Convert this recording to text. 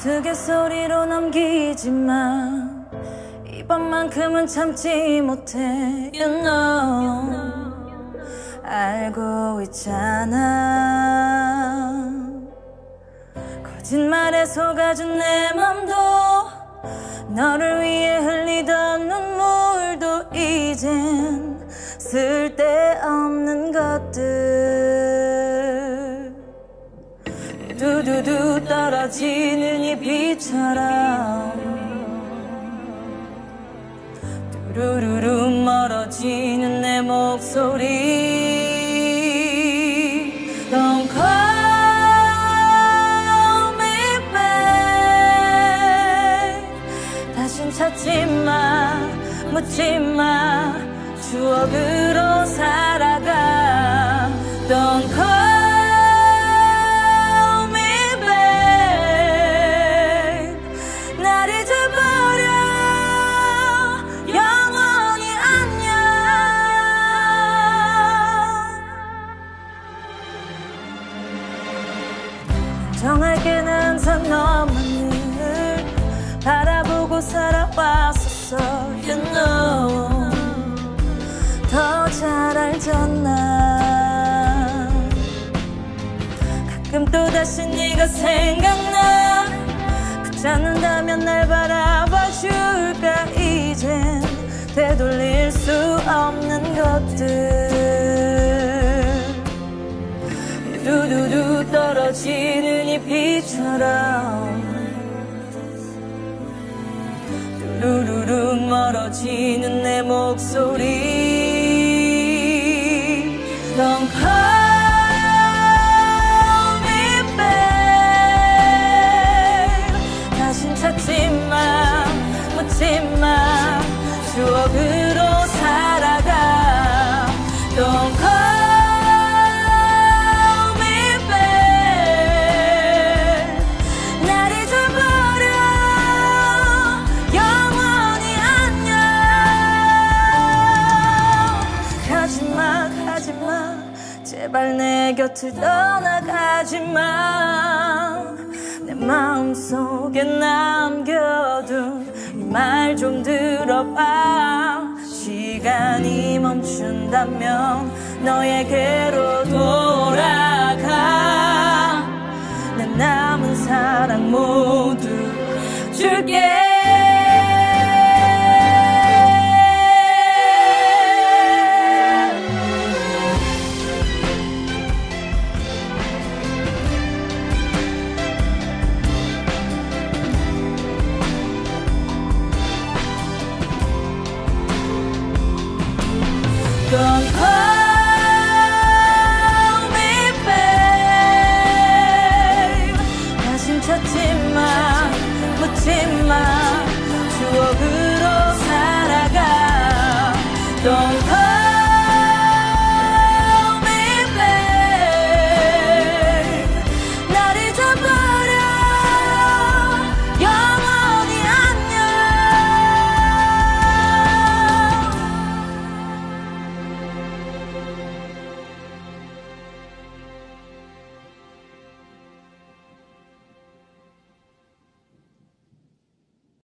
우스갯소리로 남기지만 이번만큼은 참지 못해. You know. 알고 있잖아. 거짓말에 속아준 내 맘도 너를 위해 흘리던 눈물도 이젠 쓸데없는 것들 두두두 떨어지는 이 비처럼 두루루루 멀어지는 내 목소리. Don't call me back. 다신 찾지 마 묻지 마. 추억으로 살아 난 항상 너만을 바라보고 살아왔었어 You know. 더 잘 알잖아. 가끔 또다시 네가 생각나. 괜찮은다면 날 바라봐 줄 두두두 떨어지는 이 비처럼 두루루루 멀어지는 내 목소리. Don't call me back 다신 찾지 마 묻지 마 제발 내 곁을 떠나가지 마 내 마음속에 남겨둔 이 말 좀 들어봐. 시간이 멈춘다면 너에게로 돌아 마추